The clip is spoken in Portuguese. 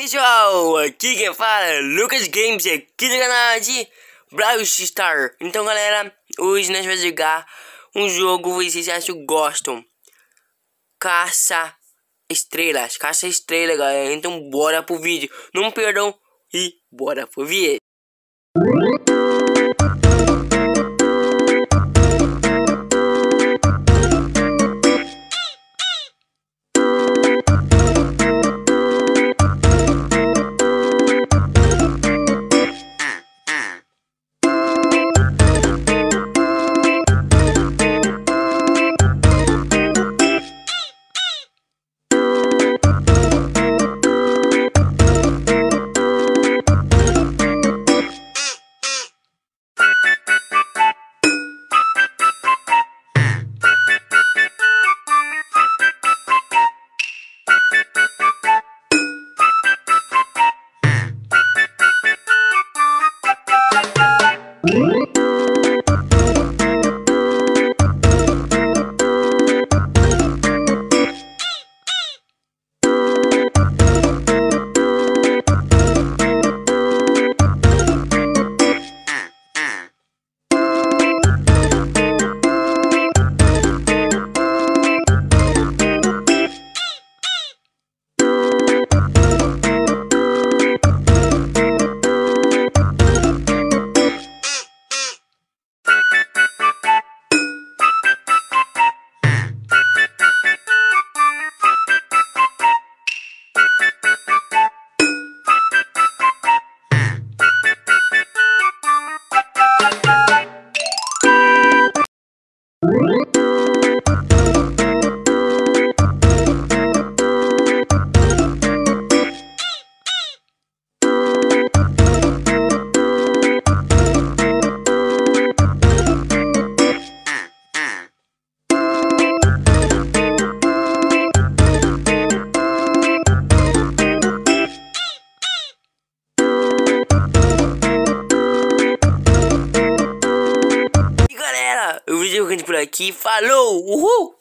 pessoal, aqui quem fala é Lucas Games aqui do canal de Brawl Star Então galera, hoje nós vamos jogar um jogo, vocês acham que gostam. Caça Estrelas, Caça Estrela galera, então bora pro vídeo. Não perdam e bora pro vídeo Whoa! Por aqui. Falou! Uhul!